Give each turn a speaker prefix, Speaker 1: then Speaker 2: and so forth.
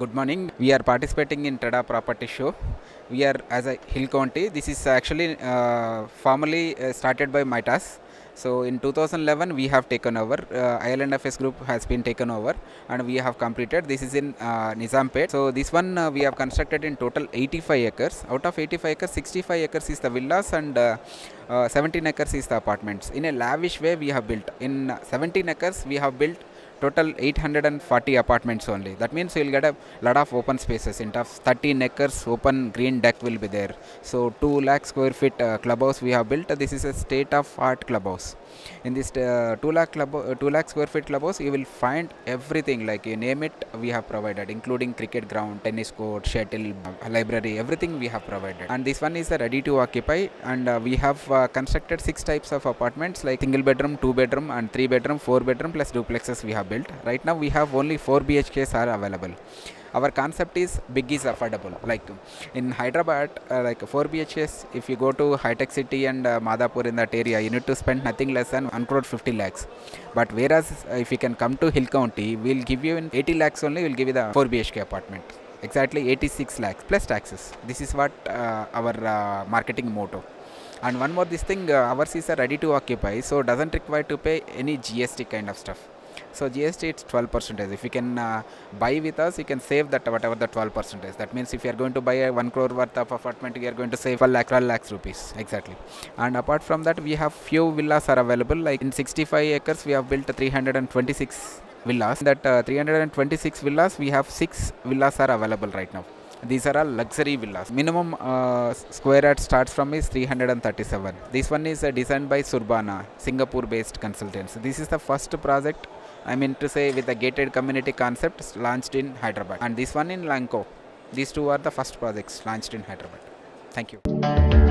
Speaker 1: good morning. We are participating in TREDA Property Show. We are as a Hill County. This is actually uh, formally uh, started by Maytas. So in 2011 we have taken over. Uh, IL&FS group has been taken over and we have completed. This is in uh, Nizampet. So this one uh, we have constructed in total 85 acres. Out of 85 acres, 65 acres is the villas and uh, uh, 17 acres is the apartments. In a lavish way we have built. In 17 acres we have built total 840 apartments only. That means you'll get a lot of open spaces. In terms 13 acres open green deck will be there. So 2 lakh square feet uh, clubhouse we have built. This is a state of art clubhouse. In this uh, 2 lakh club, uh, 2 lakh square feet clubhouse you will find everything like you name it we have provided including cricket ground, tennis court, shuttle, uh, library everything we have provided. And this one is ready to occupy and uh, we have uh, constructed six types of apartments like single bedroom, two bedroom and three bedroom, four bedroom plus duplexes we have built. Right now we have only 4 BHKs are available. Our concept is big is affordable. Like in Hyderabad, uh, like 4 BHKs, if you go to High Tech City and uh, Madhapur in that area, you need to spend nothing less than 1 crore 50 lakhs. But whereas uh, if you can come to Hill County, we'll give you in 80 lakhs only, we'll give you the 4 BHK apartment. Exactly 86 lakhs plus taxes. This is what uh, our uh, marketing motto. And one more this thing, uh, ours is ready to occupy, so doesn't require to pay any GST kind of stuff. So GST it's 12 percentage. If you can uh, buy with us, you can save that whatever the 12 percentage. That means if you are going to buy a 1 crore worth of apartment, you are going to save 12 lakh, 12 lakhs rupees exactly. And apart from that, we have few villas are available. Like in 65 acres, we have built 326 villas. That uh, 326 villas, we have six villas are available right now. These are all luxury villas. Minimum uh, square yard starts from is 337. This one is uh, designed by Surbana, Singapore-based consultants. This is the first project I mean to say with the gated community concept launched in Hyderabad. And this one in Lanco. These two are the first projects launched in Hyderabad. Thank you.